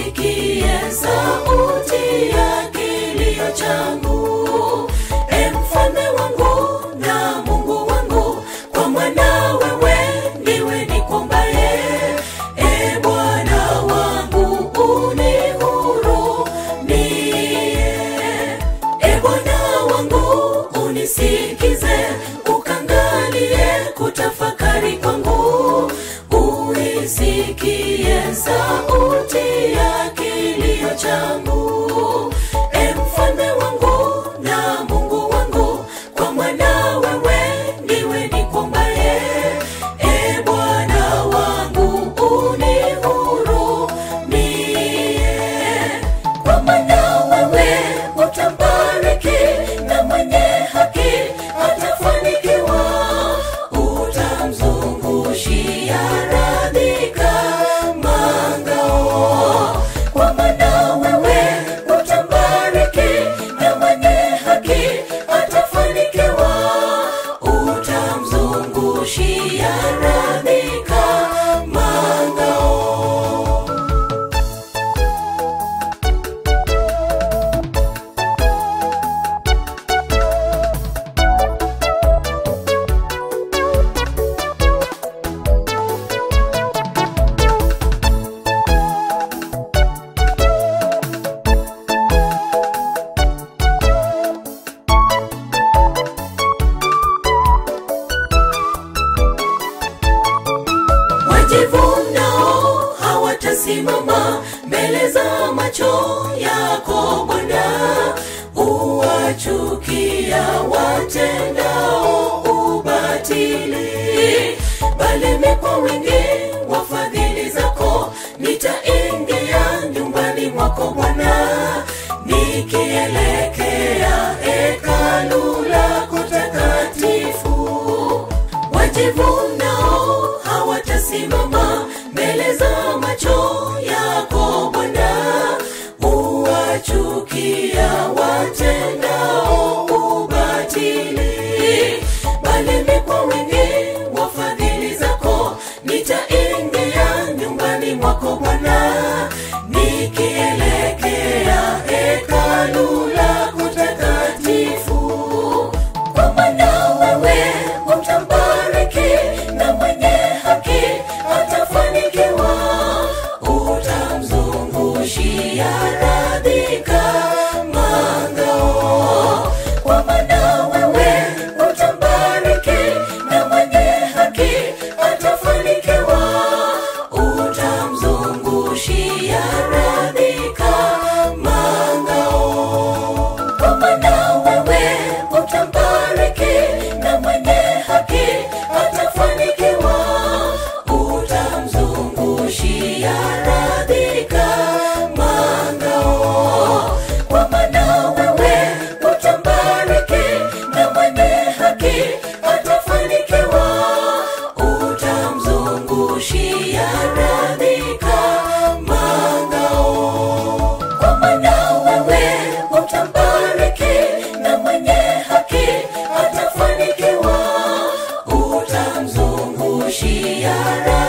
Kiki. Tiara. simama mbele za macho yako Bwana, uwachukia watendao ubatili, bali mimi kwa wingi wa fadhili zako nitaingia nyumbani mwako Bwana, nikielekea hekalu lako takatifu. Wajivunao hawatasimama. Bwana. she arrived.